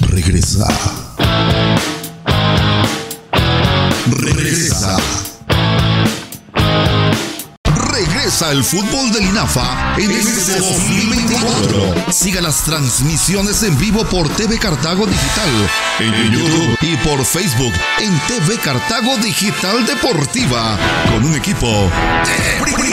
Regresa. Regresa. Regresa el fútbol del INAFA en este 2024. Siga las transmisiones en vivo por TV Cartago Digital, en YouTube y por Facebook en TV Cartago Digital Deportiva, con un equipo de